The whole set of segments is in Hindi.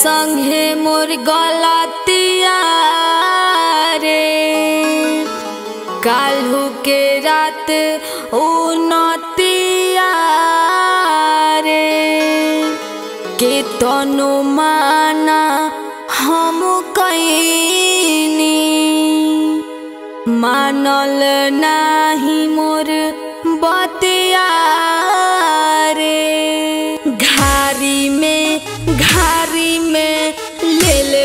संगे मोर गलतिया रे। काल्हू के रात उनतिया के तनु माना हम कैनी। मानल नाही मोर बतिया।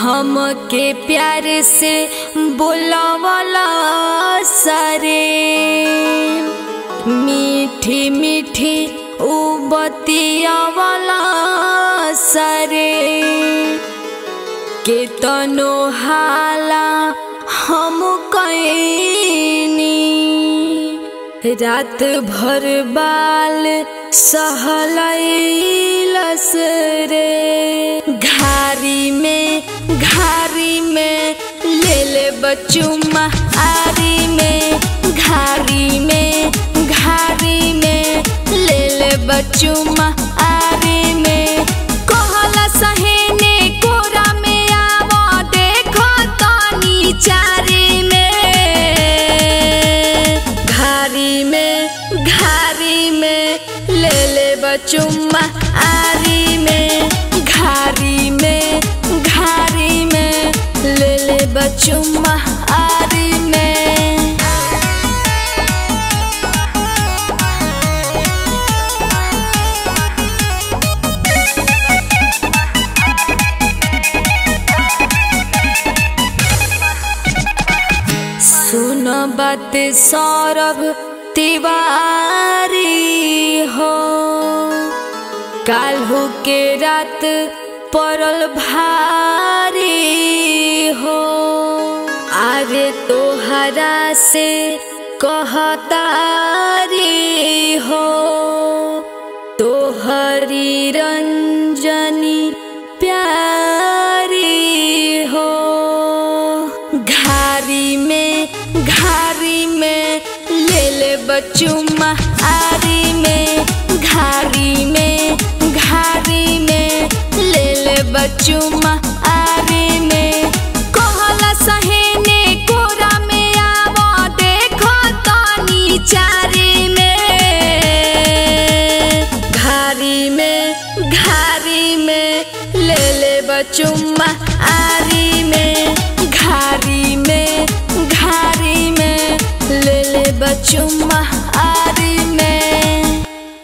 हम के प्यार से बोलावला सरे। मीठी मीठी उ बतियावला सरे के तनो हाला हम कैनी। रात भर बाल सहलैलस रे। घारी में घारी में ले ले बचुमा आरी में। घारी में घारी में ले ले बचुमा बचुमा आरी में, घारी में घारी में, ले ले बचुमा आरी में। सुन सौरभ तिवारी। काल्हू के रात पड़ल भारी हो। आरे तोहरा से कहतारी हो। तोहरी रंजनी प्यारी हो। घारी में घारी में, ले ले बचुमा, आरी में। बचुमा आरी में। कहला सहेने में घारी में ले ले आरी में। घारी में घारी में, ले ले बचुमा